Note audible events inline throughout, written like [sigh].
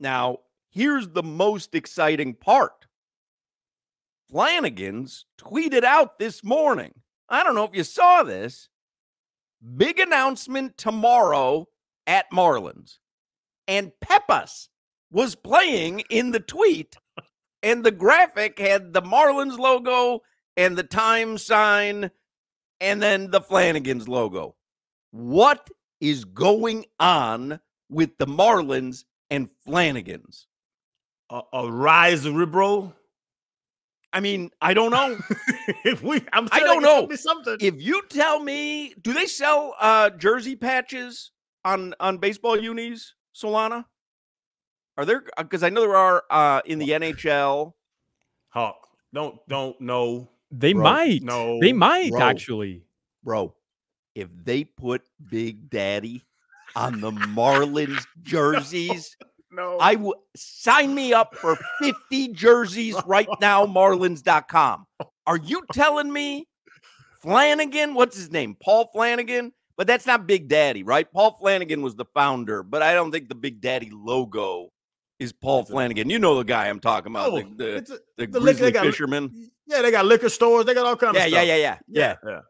Now, here's the most exciting part. Flanigan's tweeted out this morning. I don't know if you saw this. Big announcement tomorrow at Marlins. And Pepas was playing in the tweet, and the graphic had the Marlins logo and the time sign, and then the Flanigan's logo. What is going on with the Marlins and Flanigan's? A, a rise ribro. I mean, I don't know. [laughs] if we, I'm I don't know. something. if you tell me, do they sell uh jersey patches on on baseball unis, Solana? Are there because I know there are uh in the NHL. Hawk, don't don't know. They Bro, might. no, they might bro. actually. Bro, if they put Big Daddy on the Marlins [laughs] jerseys, No, I would sign me up for 50 jerseys [laughs] right now, marlins.com. [laughs] Are you telling me Flanigan, what's his name? Paul Flanigan? But that's not Big Daddy, right? Paul Flanigan was the founder, but I don't think the Big Daddy logo is Paul Flanigan. You know the guy I'm talking about, Oh, the, the, a- the the liquor- got fisherman. yeah, they got liquor stores. They got all kinds Yeah, of yeah, stuff. yeah, yeah, yeah, yeah.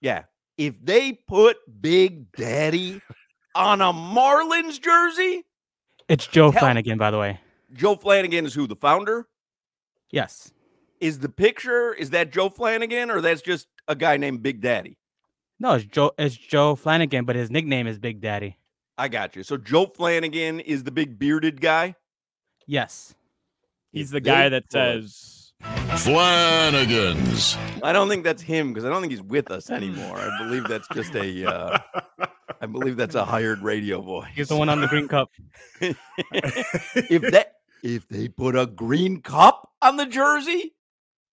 yeah. If they put Big Daddy on a Marlins jersey, It's Joe Hell- Flanigan, by the way. Joe Flanigan is who? The founder? Yes. Is the picture is that Joe Flanigan or that's just a guy named Big Daddy? No, it's Joe. It's Joe Flanigan, but his nickname is Big Daddy. I got you. So Joe Flanigan is the big bearded guy. Yes. He's If the guy that put- says Flanigan's. I don't think that's him because I don't think he's with us anymore. I believe that's just a. Uh, I believe that's a hired radio voice. He's the one on the green cup. [laughs] if that if they put a green cup on the jersey,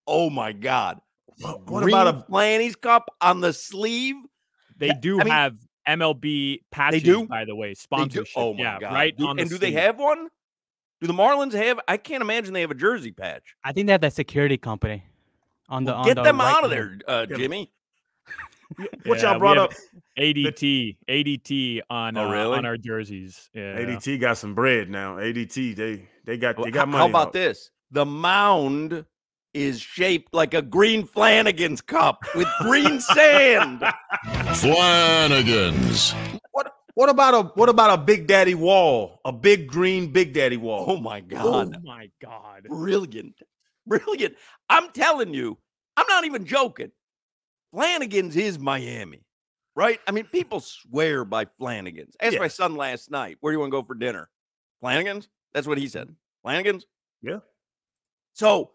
oh my god! What, what green about a Flanny's cup on the sleeve? they do I mean- have MLB patches, do? by the way, They do- sponsorship. Oh my yeah, god! right Do- on the and do they have one? Do the Marlins have? I can't imagine they have a jersey patch. I think they have that security company on the Well, on get the them right out of there, uh, Jimmy. [laughs] what Yeah, y'all brought up? ADT, ADT on Oh, uh, on our jerseys. Yeah. ADT got some bread now. ADT, they they got Well, they got h- money. How about out. this? The mound is shaped like a green Flanigan's cup with green [laughs] sand. Flanigan's. What what about a what about a Big Daddy wall? A big green Big Daddy wall. Oh my god. Oh god! my god. Brilliant, brilliant. I'm telling you, I'm not even joking. Flanigan's is Miami, right? I mean, people swear by Flanigan's. Asked Yeah. my son last night, "Where do you want to go for dinner?" Flanigan's. That's what he said. Flanigan's. Yeah. So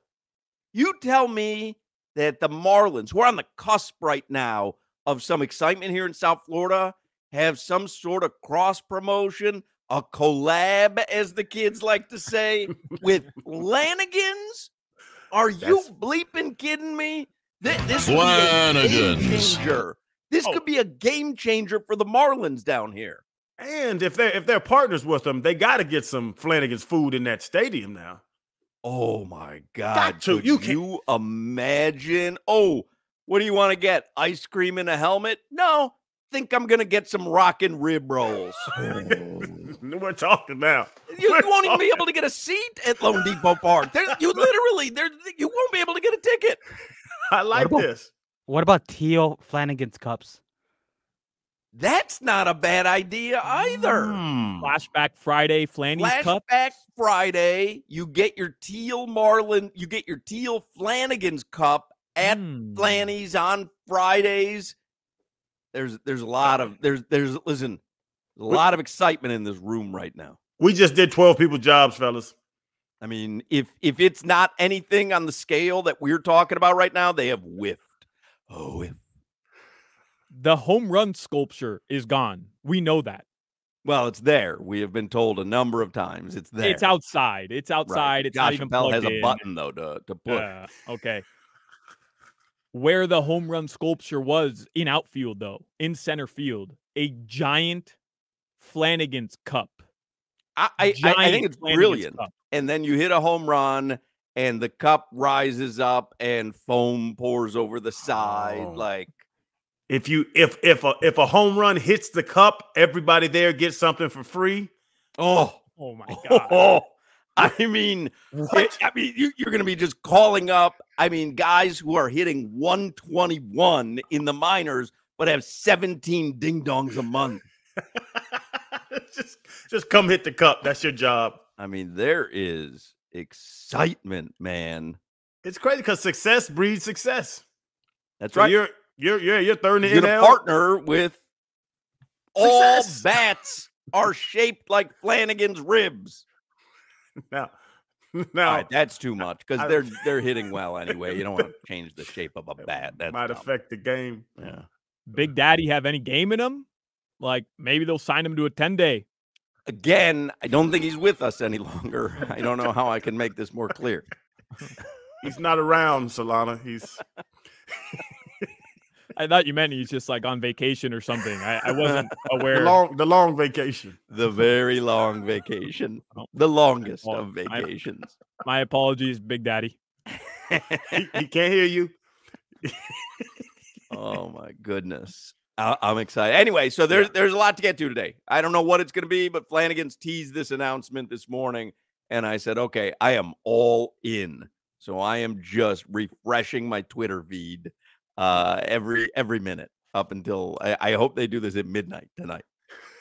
you tell me that the Marlins, who are on the cusp right now of some excitement here in South Florida, have some sort of cross promotion, a collab, as the kids like to say, with [laughs] Flanigan's? Are you That's- bleeping kidding me? Th- This, could be a game changer. This Oh. could be a game changer for the Marlins down here. And if they're if they're partners with them, they got to get some Flanigan's food in that stadium now. Oh my God. to. Could You you, can't- imagine? Oh, what do you want to get? Ice cream in a helmet? No. Think I'm going to get some rockin' rib rolls. [laughs] We're talking now. You We're won't even be able to get a seat at LoanDepot Park. There, you [laughs] literally, there, you won't be able to get a ticket. [laughs] I like about- this. What about teal Flanigan's cups? That's not a bad idea either. Hmm. Flashback Friday, Flanny's Cup. Flashback Friday, you get your teal Marlin, you get your teal Flanigan's cup at Hmm. Flanny's on Fridays. There's there's a lot of there's there's listen, there's a lot of excitement in this room right now. We just did 12 people jobs, fellas. I mean, if if it's not anything on the scale that we're talking about right now, they have whiffed. Oh, whiff. The home run sculpture is gone. We know that. Well, it's there. We have been told a number of times it's there. It's outside. It's Right. outside. It's Josh not even Appel has plugged a button though to to push. Yeah, okay. Where the home run sculpture was in outfield, though, in center field, a giant Flanigan's cup. I, I, I think it's brilliant. cup. And then you hit a home run and the cup rises up and foam pours over the side Oh. like If you if if a if a home run hits the cup, everybody there gets something for free. oh Oh my [laughs] god! oh I mean, What? it- I mean, you, you're going to be just calling up. I mean, guys who are hitting 121 in the minors, but have 17 ding dongs a month. [laughs] just, just come hit the cup. That's your job. I mean, there is excitement, man. It's crazy because success breeds success. That's So right. you're you're you're you're third in You're the NL. partner with all bats are shaped like Flanigan's ribs. now. [laughs] Now right, that's too much because they're [laughs] they're hitting well anyway. You don't want to change the shape of a bat. That might dumb. affect the game. Yeah. Big Daddy have any game in him? Like maybe they'll sign him to a 10 day. Again, I don't think he's with us any [laughs] longer. I don't know how I can make this more clear. He's not around, Solana. He's [laughs] I thought you meant he's just like on vacation or something. I, I wasn't [laughs] the aware. long the long vacation. The very long vacation, Oh, the longest well, of I- vacations. My apologies, Big Daddy. He, he can't hear you. oh my goodness. I'm excited. Anyway, so there's there's a lot to get to today. I don't know what it's going to be, but Flanigan's teased this announcement this morning, and I said, okay, I am all in. So I am just refreshing my Twitter feed uh, every every minute up until I, I hope they do this at midnight tonight.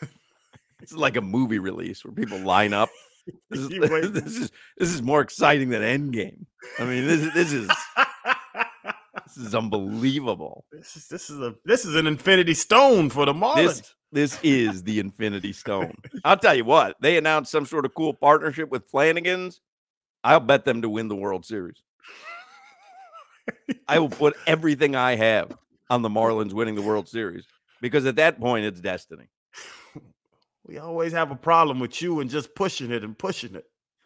[laughs] it's like a movie release where people line up. [laughs] This is, [laughs] this is this is more exciting than Endgame. I mean, this is this is is unbelievable. this is this is a this is an infinity stone for the Marlins. This this is the [laughs] Infinity Stone. I'll tell you what, they announced some sort of cool partnership with Flanigan's. I'll bet them to win the World Series. I will put everything I have on the Marlins winning the World Series because at that point it's destiny. [laughs] we always have a problem with you and just pushing it and pushing it.